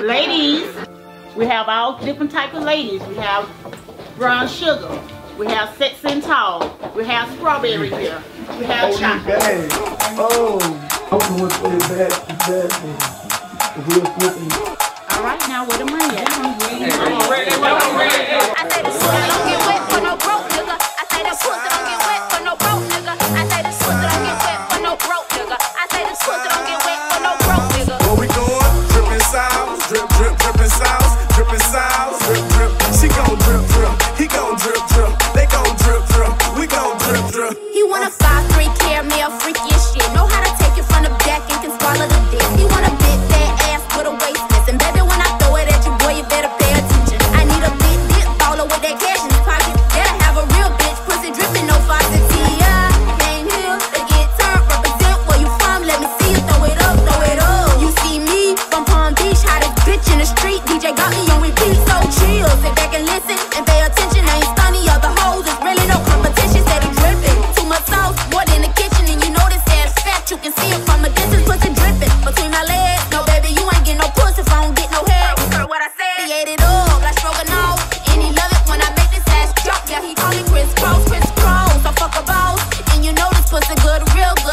Ladies, we have all different type of ladies. We have brown sugar. We have sex and tall. We have strawberry here. We have oh, chocolate. Oh, I'm going to put it back. Flipping.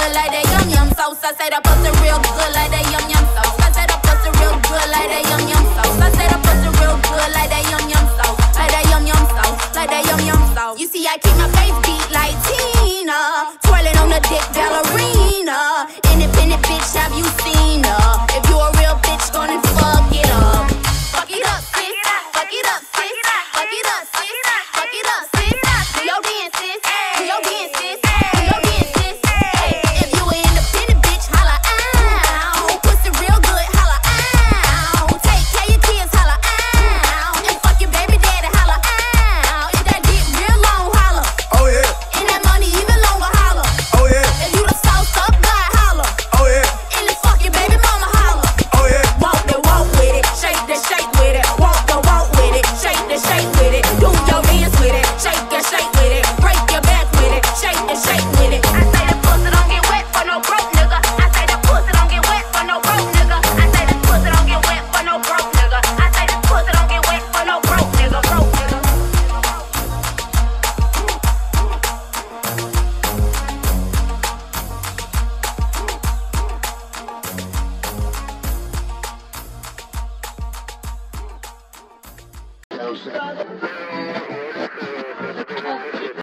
good like that yum yum sauce. I said I bust it real good like that yum yum sauce. I said I bust it real good like that yum yum sauce. I said I bust it real good like that yum yum sauce. Like that yum yum sauce. Like that yum yum sauce. You see, I keep my face beat like Tina, twirling on the dick ballerina. Down south.